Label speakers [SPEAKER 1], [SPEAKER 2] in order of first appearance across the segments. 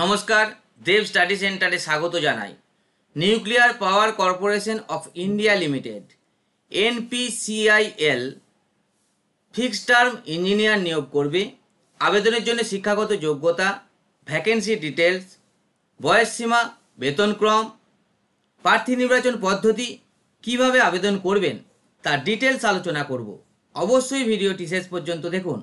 [SPEAKER 1] নমস্কার দেব স্টাডি সেন্টারে স্বাগত জানাই nuclear power corporation of India limited NPCIL fixed term engineer নিয়োগ করবে আবেদনের জন্য শিক্ষাগত যোগ্যতা ভ্যাকেন্সি ডিটেলস বয়সসীমা বেতনক্রম প্রার্থী নির্বাচন পদ্ধতি কিভাবে আবেদন করবেন তার ডিটেলস আলোচনা করব অবশ্যই ভিডিওটি শেষ পর্যন্ত দেখুন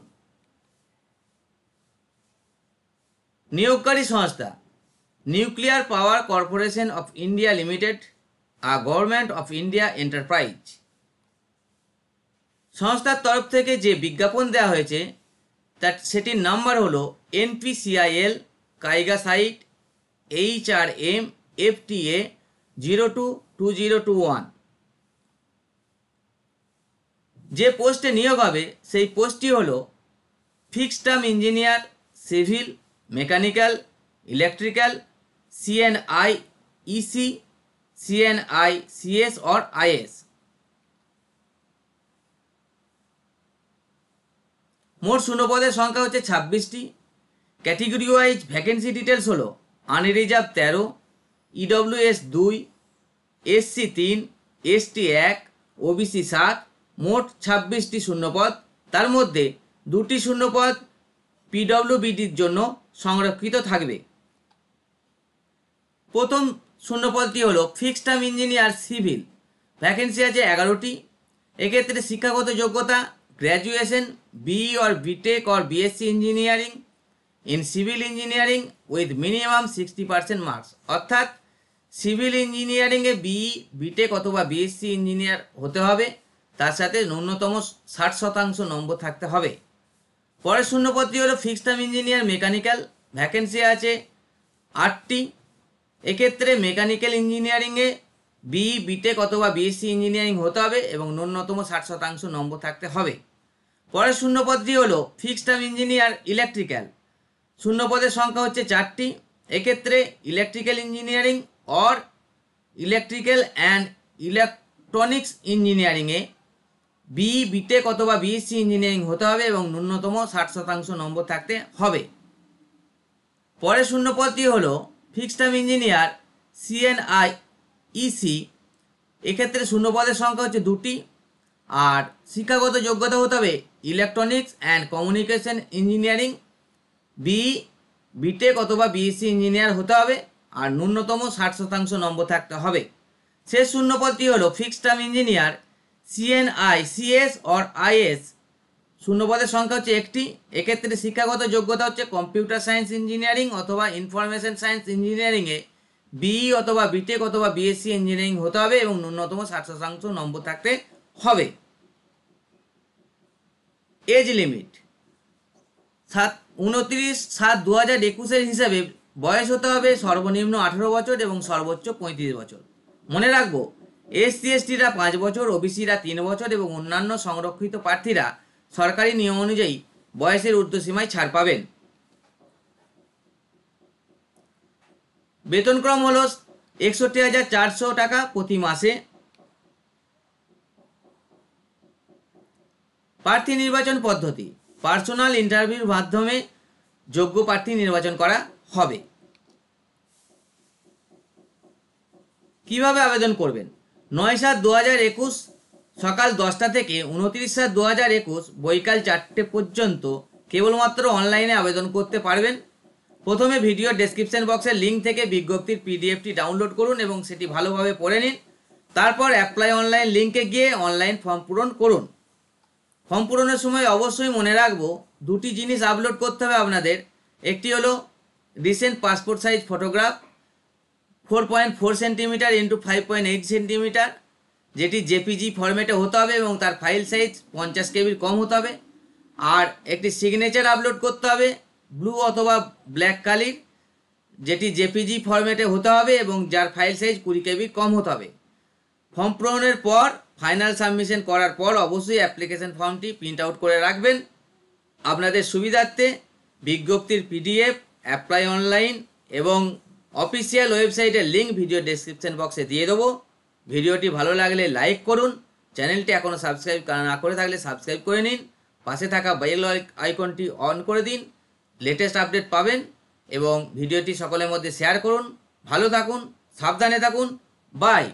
[SPEAKER 1] নিয়োগকারী সংস্থা nuclear power corporation of India limited a government of India enterprise সংস্থার তরফ থেকে যে বিজ্ঞাপন দেওয়া হয়েছে তার সেটির নাম্বার হলো NPCIL Kaiga site H R M F T A zero two two zero two one যে পোস্টে নিয়োগ হবে সেই পোস্টটি হলো fixed term engineer civil mechanical electrical CNI EC CNI CS or IS মোট শূন্যপদের সংখ্যা হচ্ছে ছাব্বিশটি ক্যাটেগরি ওয়াইজ ভ্যাকেন্সি ডিটেলস হলো আনরিজার্ভ তেরো ইডব্লিউএস দুই এসসি তিন এসটি এক ওবিসি সাত মোট ছাব্বিশটি শূন্যপদ তার মধ্যে দুটি শূন্যপদ পিডব্লিউবিডির জন্য সংরক্ষিত থাকবে প্রথম শূন্যপদটি হলো fixed term engineer civil vacancy আছে এগারোটি এক্ষেত্রে শিক্ষাগত যোগ্যতা graduation BE or BTech or BSc engineering in civil engineering with minimum sixty percent marks অর্থাৎ সিভিল ইঞ্জিনিয়ারিংয়ে বিই বিটেক অথবা বিএসসি ইঞ্জিনিয়ার হতে হবে তার সাথে ন্যূনতম ষাট শতাংশ নম্বর থাকতে হবে পরের শূন্যপদটি হলো fixed term engineer mechanical vacancy আছে আটটি এক্ষেত্রে মেকানিক্যাল ইঞ্জিনিয়ারিংয়ে বি বিটেক অথবা বিএসসি ইঞ্জিনিয়ারিং হতে হবে এবং ন্যূনতম ষাট শতাংশ নম্বর থাকতে হবে পরের শূন্যপদটি হলো ফিক্সড টার্ম ইঞ্জিনিয়ার ইলেকট্রিক্যাল শূন্যপদের সংখ্যা হচ্ছে চারটি এক্ষেত্রে electrical engineering or electrical and electronics ইঞ্জিনিয়ারিংয়ে বি বিটেক অথবা বিএসসি ইঞ্জিনিয়ারিং হতে হবে এবং ন্যূনতম ষাট শতাংশ নম্বর থাকতে হবে পরের শূন্যপদটি হল fixed term engineer CNI EC এক্ষেত্রে শূন্যপদের সংখ্যা হচ্ছে দুটি আর শিক্ষাগত যোগ্যতা হতে হবে electronics and communication engineering B BTech অথবা বিএসসি ইঞ্জিনিয়ার হতে হবে আর ন্যূনতম ষাট শতাংশ নম্বর থাকতে হবে শেষ শূন্যপদটি হল fixed term engineer CNI CS or IS শূন্যপদের সংখ্যা হচ্ছে একটি এক্ষেত্রে শিক্ষাগত যোগ্যতা হচ্ছে কম্পিউটার সায়েন্স ইঞ্জিনিয়ারিং অথবা ইনফরমেশন সায়েন্স ইঞ্জিনিয়ারিংয়ে বিই অথবা বিটেক অথবা বিএসসি ইঞ্জিনিয়ারিং হতে হবে এবং ন্যূনতম ষাট শতাংশ নম্বর থাকতে হবে এজ লিমিট সাত উনত্রিশ সাত দু হাজার একুশের হিসাবে বয়স হতে হবে সর্বনিম্ন আঠেরো বছর এবং সর্বোচ্চ পঁয়ত্রিশ বছর মনে রাখবো এসসি এসটিরা পাঁচ বছর ওবিসিরা তিন বছর এবং অন্যান্য সংরক্ষিত প্রার্থীরা সরকারি নিয়ম অনুযায়ী বয়সের ঊর্ধ্বসীমায় ছাড় পাবেন বেতনক্রম হল একষট্টি হাজার চারশো টাকা প্রতি মাসে প্রার্থী নির্বাচন পদ্ধতি পার্সোনাল ইন্টারভিউর মাধ্যমে যোগ্য প্রার্থী নির্বাচন করা হবে কিভাবে আবেদন করবেন নয় সাত দু হাজার একুশ সকাল দশটা থেকে উনত্রিশ সাত দু হাজার একুশ বৈকাল চারটে পর্যন্ত কেবলমাত্র অনলাইনে আবেদন করতে পারবেন প্রথমে ভিডিও ডেসক্রিপশন বক্সের লিঙ্ক থেকে বিজ্ঞপ্তির পিডিএফটি ডাউনলোড করুন এবং সেটি ভালোভাবে পড়ে নিন তারপর অ্যাপ্লাই অনলাইন লিঙ্কে গিয়ে অনলাইন ফর্ম পূরণ করুন ফর্ম পূরণের সময় অবশ্যই মনে রাখবো দুটি জিনিস আপলোড করতে হবে আপনাদের একটি হলো recent passport size photograph four point four centimetre into five point eight centimetre যেটি জেপিজি ফরম্যাটে হতে হবে এবং তার ফাইল সাইজ পঞ্চাশ কেবির কম হতে হবে আর একটি সিগনেচার আপলোড করতে হবে ব্লু অথবা ব্ল্যাক কালির যেটি জেপিজি ফরম্যাটে হতে হবে এবং যার ফাইল সাইজ কুড়ি কেবির কম হতে হবে ফর্ম পূরণের পর ফাইনাল সাবমিশন করার পর অবশ্যই অ্যাপ্লিকেশন ফর্মটি প্রিন্ট আউট করে রাখবেন আপনাদের সুবিধার্থে বিজ্ঞপ্তির পিডিএফ অ্যাপ্লাই অনলাইন এবং অফিসিয়াল ওয়েবসাইটের লিঙ্ক ভিডিও ডেসক্রিপশন বক্সে দিয়ে দেবো ভিডিওটি ভালো লাগলে লাইক করুন চ্যানেলটি এখনও সাবস্ক্রাইব না করে থাকলে সাবস্ক্রাইব করে নিন পাশে থাকা বেল আইকনটি অন করে দিন লেটেস্ট আপডেট পাবেন এবং ভিডিওটি সকলের মধ্যে শেয়ার করুন ভালো থাকুন সাবধানে থাকুন বাই